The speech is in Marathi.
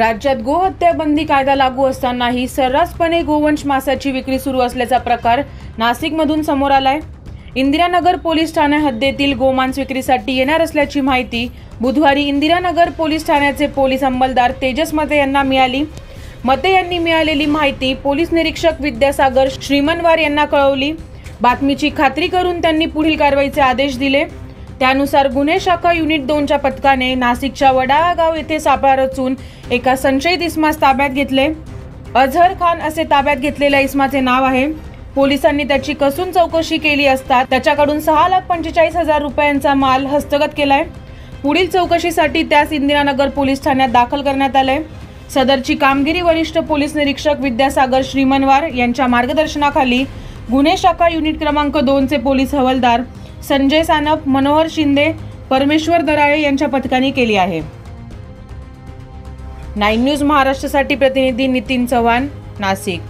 राज्यात गोहत्या बंदी कायदा लागू असतानाही सर्रासपणे गोवंश मासाची विक्री सुरू असल्याचा प्रकार नाशिकमधून समोर आलाय. इंदिरानगर पोलीस ठाणे हद्दीतील गोमांस विक्रीसाठी येणार असल्याची माहिती बुधवारी इंदिरानगर पोलीस ठाण्याचे पोलीस अंमलदार तेजस मते यांना मिळाली. मते यांनी मिळालेली माहिती पोलीस निरीक्षक विद्यासागर श्रीमनवार यांना कळवली. बातमीची खात्री करून त्यांनी पुढील कारवाईचे आदेश दिले. त्यानुसार गुन्हे शाखा युनिट दोनच्या पथकाने नाशिकच्या वडाळा गाव येथे सापळा रचून एका संशयित इस्मास ताब्यात घेतले. अझहर खान असे ताब्यात घेतलेल्या इस्माचे नाव आहे. पोलिसांनी त्याची कसून चौकशी केली असता त्याच्याकडून सहा लाख पंचेचाळीस हजार रुपयांचा माल हस्तगत केलाय. पुढील चौकशीसाठी त्यास इंदिरानगर पोलीस ठाण्यात दाखल करण्यात आलंय. सदरची कामगिरी वरिष्ठ पोलीस निरीक्षक विद्यासागर श्रीमनवार यांच्या मार्गदर्शनाखाली गुन्हे शाखा युनिट क्रमांक दोनचे पोलीस हवालदार संजय सानप मनोहर शिंदे परमेश्वर दराळे यांच्या पथकाने केली आहे. नाईन न्यूज महाराष्ट्रासाठी प्रतिनिधी नितीन चव्हाण नाशिक.